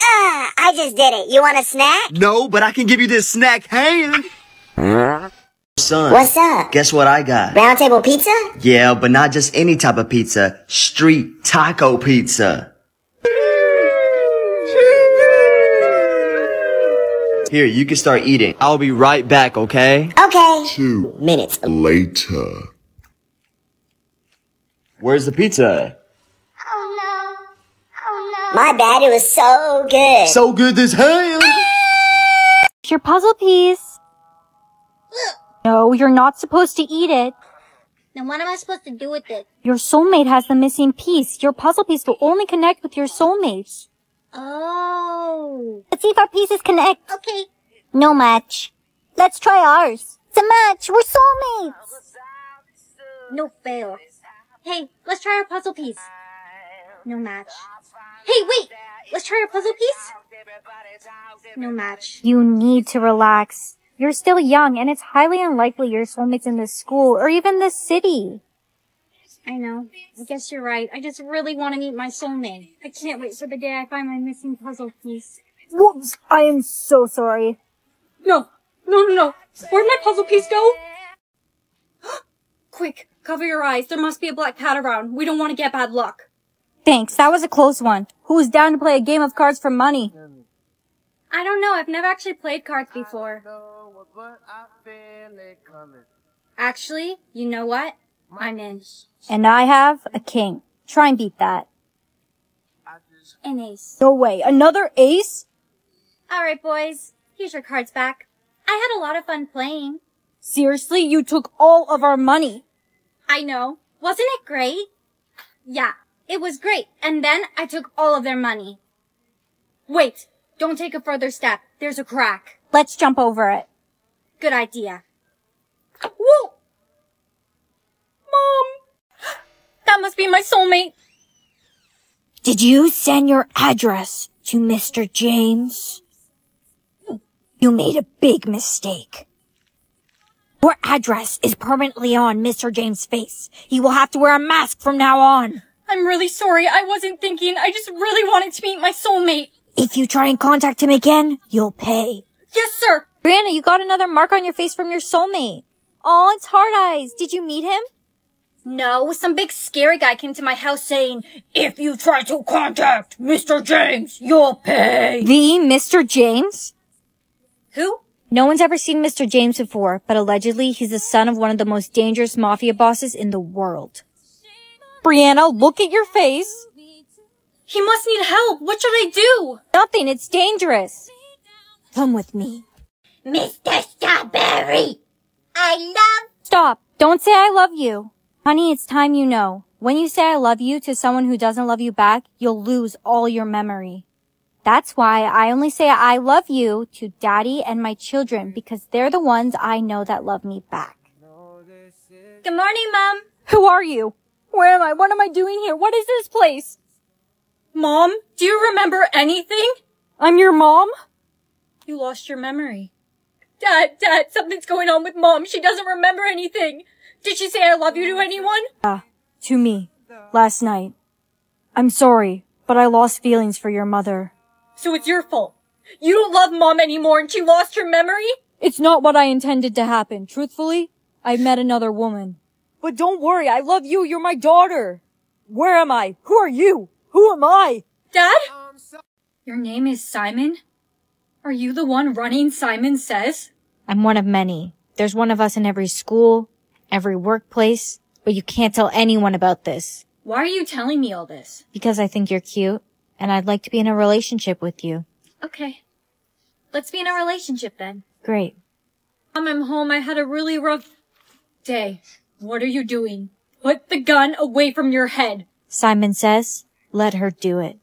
I just did it. You want a snack? No, but I can give you this snack hand. son. What's up? Guess what I got? Round table pizza? Yeah, but not just any type of pizza. Street taco pizza. Here, you can start eating. I'll be right back, okay? Okay. Two minutes later. Where's the pizza? Oh no. Oh no. My bad, it was so good. So good as hell. It's your puzzle piece. No, you're not supposed to eat it. Then what am I supposed to do with it? Your soulmate has the missing piece. Your puzzle piece will only connect with your soulmates. Oh. Let's see if our pieces connect. Okay. No match. Let's try ours. It's a match. We're soulmates. No fail. Hey, let's try our puzzle piece. No match. Hey, wait! Let's try our puzzle piece. No match. You need to relax. You're still young, and it's highly unlikely your soulmate's in this school or even this city. I know. I guess you're right. I just really want to meet my soulmate. I can't wait for the day I find my missing puzzle piece. Whoops! I am so sorry. No, no, no, no. Where'd my puzzle piece go? Quick, cover your eyes. There must be a black cat around. We don't want to get bad luck. Thanks, that was a close one. Who's down to play a game of cards for money? I don't know. I've never actually played cards before. Actually, you know what? I'm in. And I have a king. Try and beat that. An ace. No way. Another ace? Alright, boys. Here's your cards back. I had a lot of fun playing. Seriously, you took all of our money. I know. Wasn't it great? Yeah, it was great. And then I took all of their money. Wait, don't take a further step. There's a crack. Let's jump over it. Good idea. Whoa! Mom! That must be my soulmate. Did you send your address to Mr. James? You made a big mistake. Your address is permanently on Mr. James' face. He will have to wear a mask from now on. I'm really sorry. I wasn't thinking. I just really wanted to meet my soulmate. If you try and contact him again, you'll pay. Yes, sir. Brianna, you got another mark on your face from your soulmate. Oh, it's Hard Eyes. Did you meet him? No, some big scary guy came to my house saying, if you try to contact Mr. James, you'll pay. The Mr. James? Who? No one's ever seen Mr. James before, but allegedly he's the son of one of the most dangerous mafia bosses in the world. Brianna, look at your face. He must need help. What should I do? Nothing, it's dangerous. Come with me. Mr. Strawberry, I love... Stop. Don't say I love you. Honey, it's time you know. When you say I love you to someone who doesn't love you back, you'll lose all your memory. That's why I only say I love you to daddy and my children because they're the ones I know that love me back. Good morning, Mom. Who are you? Where am I? What am I doing here? What is this place? Mom, do you remember anything? I'm your mom? You lost your memory. Dad, Dad, something's going on with Mom. She doesn't remember anything. Did she say I love you to anyone? Yeah, to me. Last night. I'm sorry, but I lost feelings for your mother. So it's your fault. You don't love Mom anymore and she lost her memory? It's not what I intended to happen. Truthfully, I met another woman. But don't worry, I love you. You're my daughter. Where am I? Who are you? Who am I? Dad? Um, your name is Simon? Are you the one running Simon Says? I'm one of many. There's one of us in every school, every workplace, but you can't tell anyone about this. Why are you telling me all this? Because I think you're cute, and I'd like to be in a relationship with you. Okay. Let's be in a relationship then. Great. Mom, I'm home. I had a really rough day. What are you doing? Put the gun away from your head. Simon says, let her do it.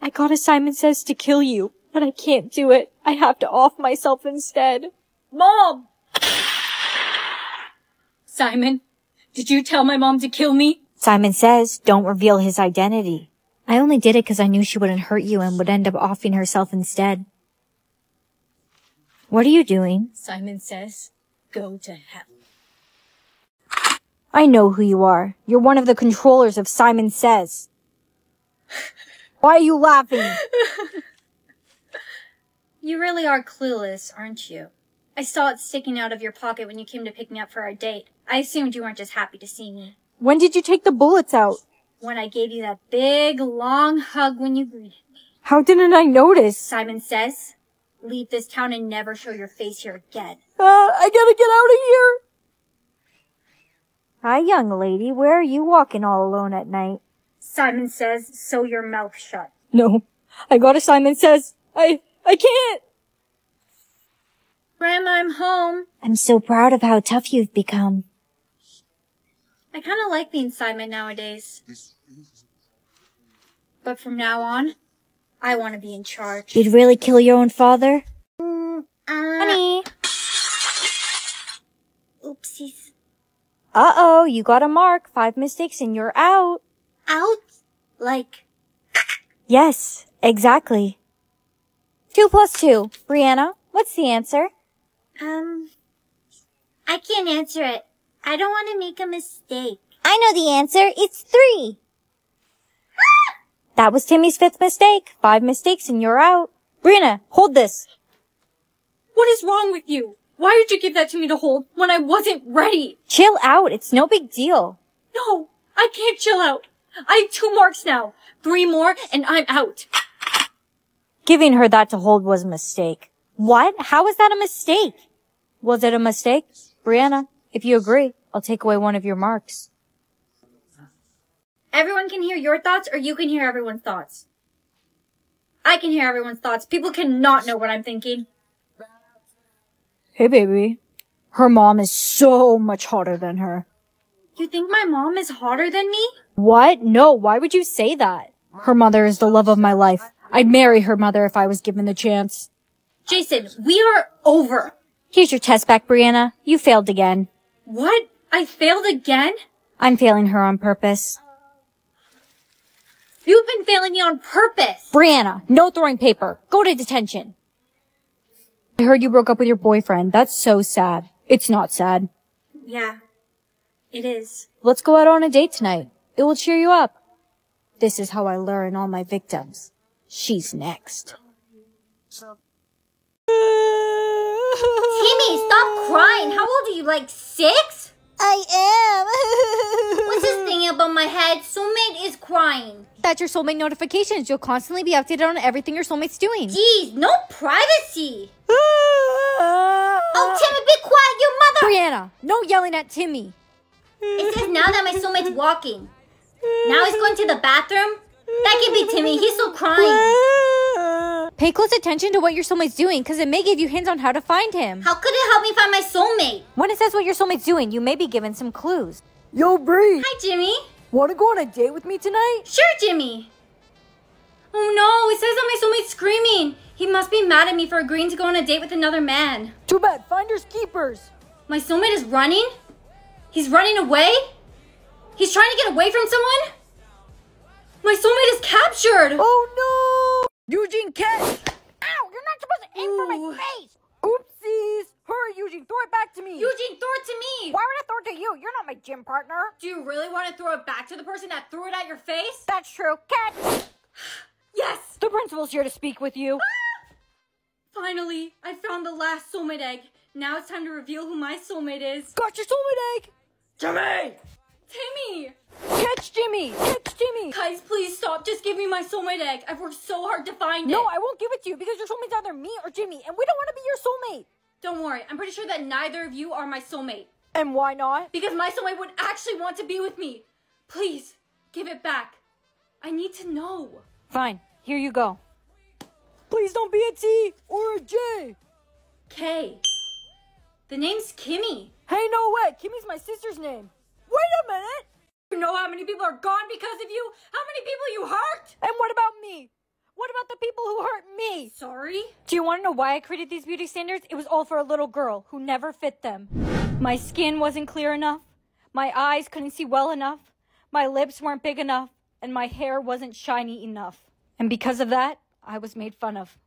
I got a Simon says to kill you, but I can't do it. I have to off myself instead. Mom! Simon, did you tell my mom to kill me? Simon says, don't reveal his identity. I only did it because I knew she wouldn't hurt you and would end up offing herself instead. What are you doing? Simon says, go to hell. I know who you are. You're one of the controllers of Simon Says. Why are you laughing? You really are clueless, aren't you? I saw it sticking out of your pocket when you came to pick me up for our date. I assumed you weren't just happy to see me. When did you take the bullets out? When I gave you that big, long hug when you greeted me. How didn't I notice? Simon says, leave this town and never show your face here again. Uh, I gotta get out of here. Hi, young lady. Where are you walking all alone at night? Simon says, sew your mouth shut. No. I got a Simon Says. I, I can't. Grandma, I'm home. I'm so proud of how tough you've become. I kind of like being Simon nowadays. But from now on, I want to be in charge. You'd really kill your own father? Uh, Honey. Oopsies. Uh-oh, you got a mark. Five mistakes and you're out. Out? Like, Yes, exactly. Two plus two. Brianna, what's the answer? um, I can't answer it. I don't want to make a mistake. I know the answer. It's three. that was Timmy's fifth mistake. Five mistakes and you're out. Brianna, hold this. What is wrong with you? Why did you give that to me to hold when I wasn't ready? Chill out. It's no big deal. No, I can't chill out. I have two marks now. Three more and I'm out. Giving her that to hold was a mistake. What? How was that a mistake? Was it a mistake? Brianna, if you agree, I'll take away one of your marks. Everyone can hear your thoughts or you can hear everyone's thoughts. I can hear everyone's thoughts. People cannot know what I'm thinking. Hey, baby. Her mom is so much hotter than her. You think my mom is hotter than me? What? No, why would you say that? Her mother is the love of my life. I'd marry her mother if I was given the chance. Jason, we are over. Here's your test back, Brianna. You failed again. What? I failed again? I'm failing her on purpose. You've been failing me on purpose. Brianna, no throwing paper. Go to detention. I heard you broke up with your boyfriend. That's so sad. It's not sad. Yeah, it is. Let's go out on a date tonight. It will cheer you up. This is how I learn all my victims. She's next. Stop crying. How old are you? Like six? I am. What's this thing above my head? Soulmate is crying. That's your soulmate notifications. You'll constantly be updated on everything your soulmate's doing. Jeez, no privacy. oh, Timmy, be quiet, your mother. Brianna, no yelling at Timmy. It says now that my soulmate's walking. Now he's going to the bathroom. That can be Timmy. He's still crying. Pay close attention to what your soulmate's doing, because it may give you hints on how to find him. How could it help me find my soulmate? When it says what your soulmate's doing, you may be given some clues. Yo, Bree! Hi, Jimmy. Want to go on a date with me tonight? Sure, Jimmy. Oh no, it says that my soulmate's screaming. He must be mad at me for agreeing to go on a date with another man. Too bad. Finders keepers. My soulmate is running? He's running away? He's trying to get away from someone? My soulmate is captured! Oh no! Eugene, catch! Ow! You're not supposed to aim for my face! Oopsies! Hurry, Eugene, throw it back to me! Eugene, throw it to me! Why would I throw it to you? You're not my gym partner. Do you really want to throw it back to the person that threw it at your face? That's true. Catch! Yes! The principal's here to speak with you. Ah! Finally, I found the last soulmate egg. Now it's time to reveal who my soulmate is. Got your soulmate egg! Jimmy! Timmy! Catch Jimmy! Catch Jimmy! Guys, please stop. Just give me my soulmate egg. I've worked so hard to find No, it. No, I won't give it to you because your soulmate's either me or Jimmy, and we don't want to be your soulmate. Don't worry. I'm pretty sure that neither of you are my soulmate. And why not? Because my soulmate would actually want to be with me. Please, give it back. I need to know. Fine, here you go. Please don't be a T or a J. K. The name's Kimmy. Hey, no way. Kimmy's my sister's name. Wait a minute. You know how many people are gone because of you? How many people you hurt? And what about me? What about the people who hurt me? Sorry? Do you want to know why I created these beauty standards? It was all for a little girl who never fit them. My skin wasn't clear enough. My eyes couldn't see well enough. My lips weren't big enough. And my hair wasn't shiny enough. And because of that, I was made fun of.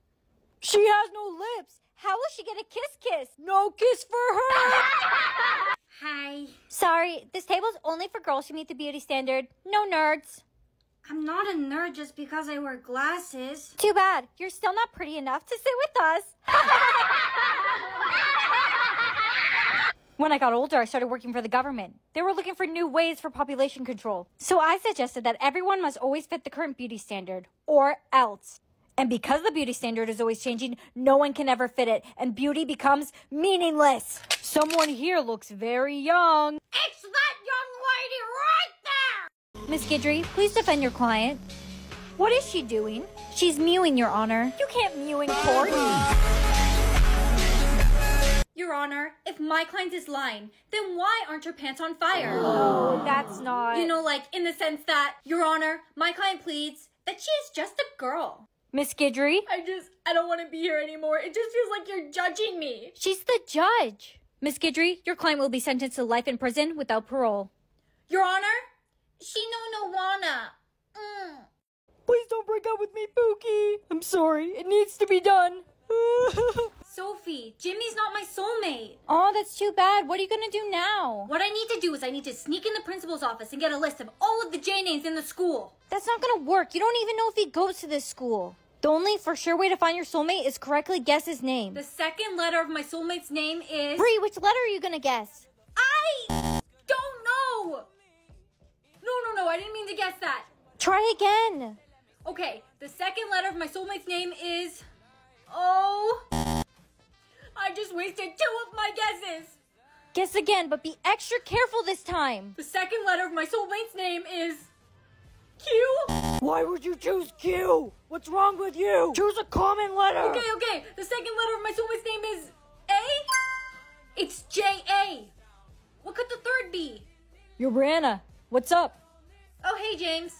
She has no lips. How will she get a kiss kiss? No kiss for her. Hi. Sorry, this table's only for girls who meet the beauty standard. No nerds. I'm not a nerd just because I wear glasses. Too bad. You're still not pretty enough to sit with us. When I got older, I started working for the government. They were looking for new ways for population control. So I suggested that everyone must always fit the current beauty standard, or else. And because the beauty standard is always changing, no one can ever fit it, and beauty becomes meaningless. Someone here looks very young. It's that young lady right there! Miss Guidry, please defend your client. What is she doing? She's mewing, Your Honor. You can't mew in court. Your Honor, if my client is lying, then why aren't your pants on fire? Oh, that's not. You know, like in the sense that, Your Honor, my client pleads that she is just a girl. Miss Guidry? I just, I don't want to be here anymore. It just feels like you're judging me. She's the judge. Miss Guidry, your client will be sentenced to life in prison without parole. Your Honor, she no no wanna. Mm. Please don't break up with me, Pookie. I'm sorry. It needs to be done. Sophie, Jimmy's not my soulmate. Oh, that's too bad. What are you gonna do now? What I need to do is I need to sneak in the principal's office and get a list of all of the J names in the school. That's not gonna work. You don't even know if he goes to this school. The only for sure way to find your soulmate is correctly guess his name. The second letter of my soulmate's name is. Bree, which letter are you gonna guess? I don't know. No, no, no. I didn't mean to guess that. Try again. Okay, the second letter of my soulmate's name is. Oh. I just wasted two of my guesses. Guess again, but be extra careful this time. The second letter of my soulmate's name is. Q? Why would you choose Q? What's wrong with you? Choose a common letter. Okay, okay. The second letter of my soulmate's name is A? It's J A. What could the third be? You're Brianna. What's up? Oh, hey, James.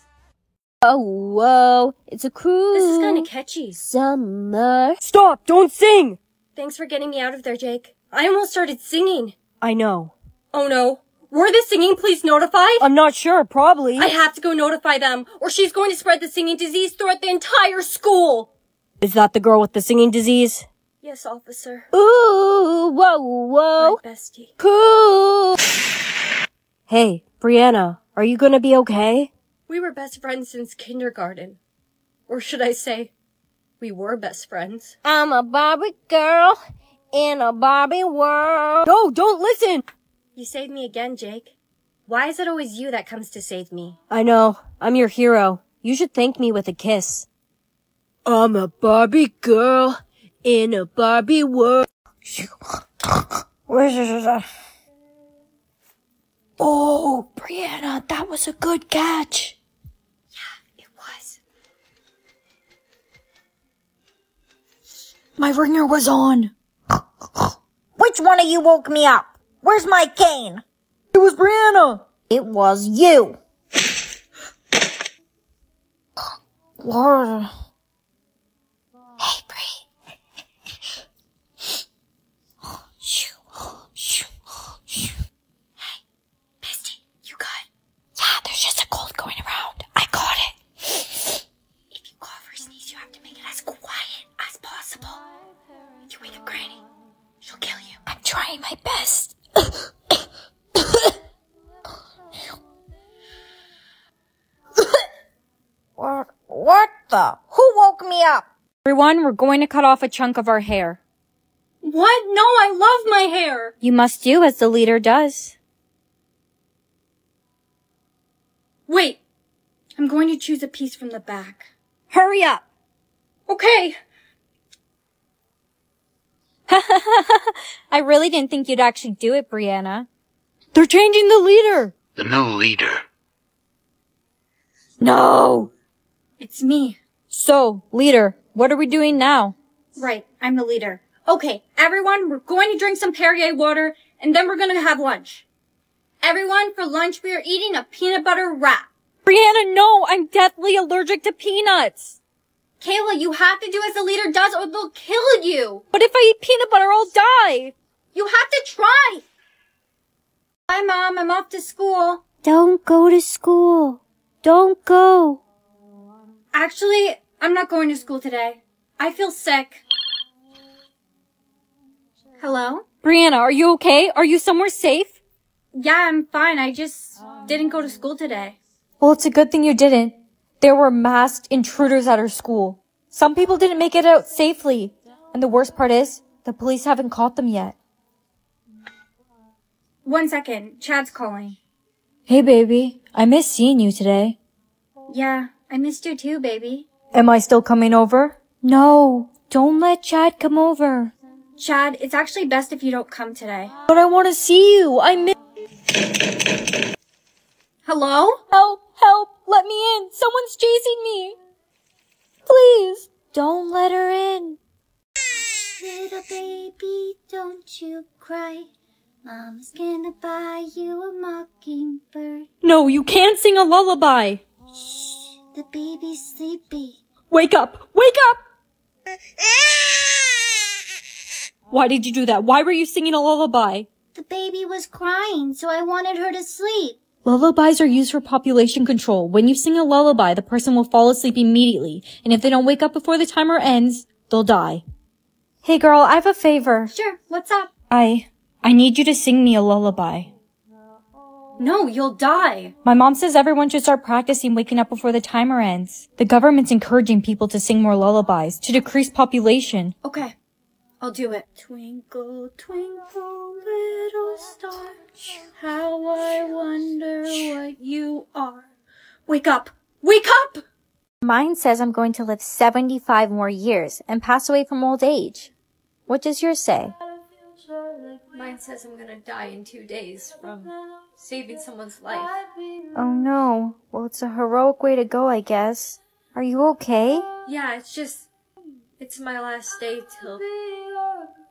Oh, whoa. It's a cruise. This is kind of catchy. Summer. Stop! Don't sing! Thanks for getting me out of there, Jake. I almost started singing. I know. Oh no. Were the singing police notified? I'm not sure. Probably. I have to go notify them, or she's going to spread the singing disease throughout the entire school. Is that the girl with the singing disease? Yes, officer. Ooh, whoa, whoa. My bestie. Cool. Hey, Brianna, are you gonna be okay? We were best friends since kindergarten. Or should I say, we were best friends. I'm a Barbie girl in a Barbie world. No, don't listen! You saved me again, Jake. Why is it always you that comes to save me? I know. I'm your hero. You should thank me with a kiss. I'm a Barbie girl in a Barbie world. Oh, Brianna, that was a good catch. My ringer was on. Which one of you woke me up? Where's my cane? It was Brianna. It was you. Lord. Up? Everyone, we're going to cut off a chunk of our hair. What? No, I love my hair. You must do as the leader does. Wait. I'm going to choose a piece from the back. Hurry up! Okay. I really didn't think you'd actually do it, Brianna. They're changing the leader! The new leader. No! It's me. So, leader, what are we doing now? Right, I'm the leader. Okay, everyone, we're going to drink some Perrier water, and then we're gonna have lunch. Everyone, for lunch we are eating a peanut butter wrap. Brianna, no! I'm deathly allergic to peanuts! Kayla, you have to do as the leader does or they'll kill you. But if I eat peanut butter, I'll die! You have to try. Bye, Mom. I'm off to school. Don't go to school. Don't go. Actually, I'm not going to school today. I feel sick. Hello? Brianna, are you okay? Are you somewhere safe? Yeah, I'm fine. I just didn't go to school today. Well, it's a good thing you didn't. There were masked intruders at her school. Some people didn't make it out safely. And the worst part is, the police haven't caught them yet. One second. Chad's calling. Hey baby, I miss seeing you today. Yeah, I missed you too, baby. Am I still coming over? No, don't let Chad come over. Chad, it's actually best if you don't come today. But I want to see you. I miss. Hello? Help! Help! Let me in! Someone's chasing me! Please! Don't let her in. Little baby, don't you cry. Mama's gonna buy you a mockingbird. No, you can't sing a lullaby. The baby's sleepy. Wake up! Wake up! Why did you do that? Why were you singing a lullaby? The baby was crying, so I wanted her to sleep. Lullabies are used for population control. When you sing a lullaby, the person will fall asleep immediately, and if they don't wake up before the timer ends, they'll die. Hey girl, I have a favor. Sure, what's up? I, I need you to sing me a lullaby. No, you'll die. My mom says everyone should start practicing waking up before the timer ends. The government's encouraging people to sing more lullabies to decrease population. Okay, I'll do it. Twinkle, twinkle, little star, how I wonder what you are. Wake up! Wake up! Mine says I'm going to live 75 more years and pass away from old age. What does yours say? Mine says I'm gonna die in two days from saving someone's life. Oh no. Well, it's a heroic way to go, I guess. Are you okay? Yeah, it's just, it's my last day till,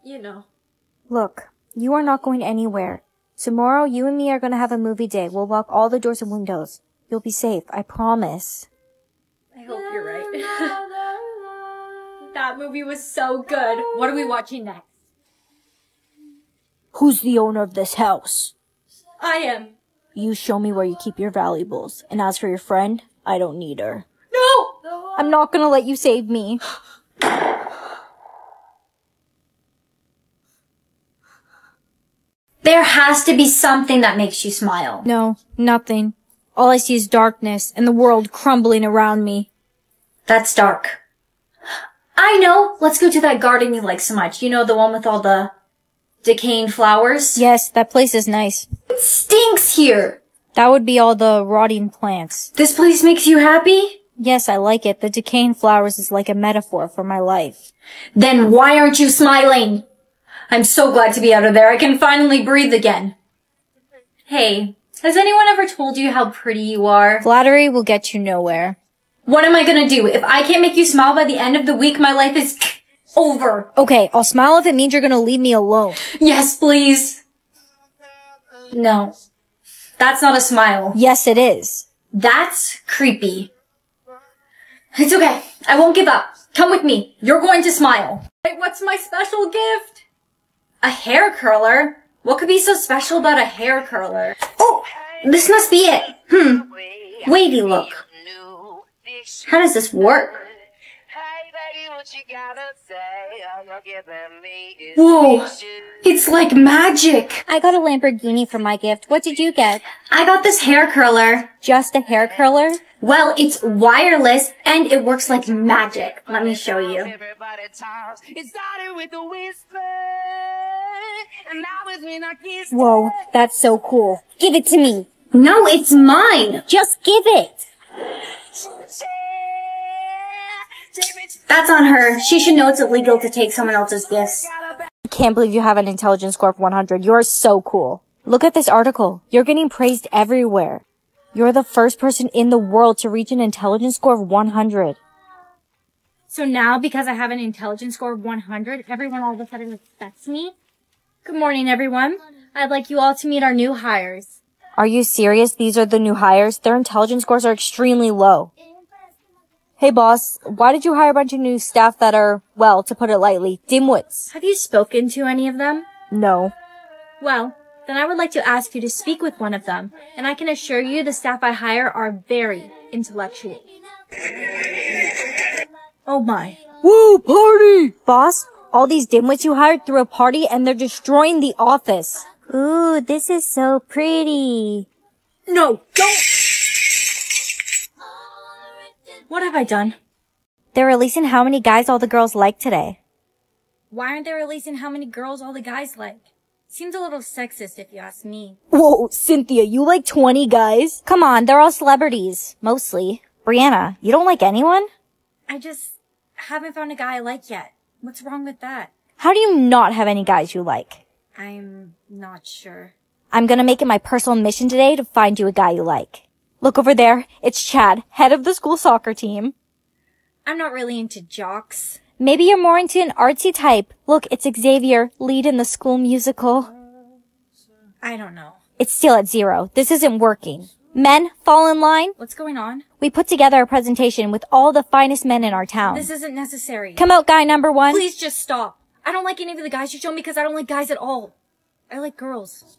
you know. Look, you are not going anywhere. Tomorrow, you and me are going to have a movie day. We'll lock all the doors and windows. You'll be safe, I promise. I hope you're right. that movie was so good. What are we watching next? Who's the owner of this house? I am. You show me where you keep your valuables. And as for your friend, I don't need her. No! I'm not gonna let you save me. There has to be something that makes you smile. No, nothing. All I see is darkness and the world crumbling around me. That's dark. I know. Let's go to that garden you like so much. You know, the one with all the decaying flowers? Yes, that place is nice. It stinks here. That would be all the rotting plants. This place makes you happy? Yes, I like it. The decaying flowers is like a metaphor for my life. Then why aren't you smiling? I'm so glad to be out of there. I can finally breathe again. Hey, has anyone ever told you how pretty you are? Flattery will get you nowhere. What am I gonna do? If I can't make you smile by the end of the week, my life is over. Okay, I'll smile if it means you're gonna leave me alone. Yes, please. No. That's not a smile. Yes, it is. That's creepy. It's okay. I won't give up. Come with me. You're going to smile. Wait, what's my special gift? A hair curler? What could be so special about a hair curler? Oh, this must be it. Hmm. Wavy look. How does this work? Whoa, it's like magic. I got a Lamborghini for my gift. What did you get? I got this hair curler. Just a hair curler? Well, it's wireless and it works like magic. Let me show you. Whoa, that's so cool. Give it to me. No, it's mine. Just give it. That's on her. She should know it's illegal to take someone else's gifts. I can't believe you have an intelligence score of 100. You're so cool. Look at this article. You're getting praised everywhere. You're the first person in the world to reach an intelligence score of 100. So now, because I have an intelligence score of 100, everyone all of a sudden respects me? Good morning, everyone. I'd like you all to meet our new hires. Are you serious? These are the new hires? Their intelligence scores are extremely low. Hey boss, why did you hire a bunch of new staff that are, well, to put it lightly, dimwits? Have you spoken to any of them? No. Well, then I would like to ask you to speak with one of them, and I can assure you the staff I hire are very intellectual. Oh my. Woo, party! Boss, all these dimwits you hired threw a party and they're destroying the office. Ooh, this is so pretty. No, don't! What have I done? They're releasing how many guys all the girls like today. Why aren't they releasing how many girls all the guys like? Seems a little sexist if you ask me. Whoa, Cynthia, you like 20 guys? Come on, they're all celebrities. Mostly. Brianna, you don't like anyone? I just haven't found a guy I like yet. What's wrong with that? How do you not have any guys you like? I'm not sure. I'm gonna make it my personal mission today to find you a guy you like. Look over there. It's Chad, head of the school soccer team. I'm not really into jocks. Maybe you're more into an artsy type. Look, it's Xavier, lead in the school musical. I don't know. It's still at zero. This isn't working. Men, fall in line. What's going on? We put together a presentation with all the finest men in our town. This isn't necessary. Come out, guy number one. Please just stop. I don't like any of the guys you show me because I don't like guys at all. I like girls.